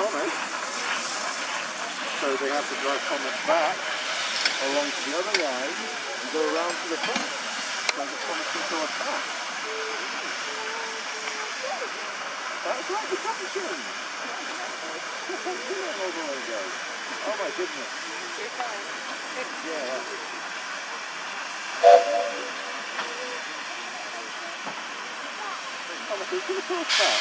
on. So they have to drive from back along to the other line and go around to the front. Like it's coming to our back. That's like the competition. Oh my goodness. Yeah. Oh, look, he's going to pull us back.